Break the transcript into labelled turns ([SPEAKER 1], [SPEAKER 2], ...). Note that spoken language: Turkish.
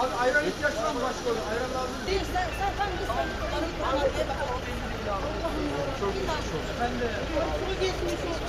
[SPEAKER 1] Abi ayran ihtiyaç var mı başka olur? Ayran lazım.
[SPEAKER 2] Değil sen sen tam git sen arım kurtarmaya bak. Çok geçmiş olsun. Ben de. Çok geçmiş olsun.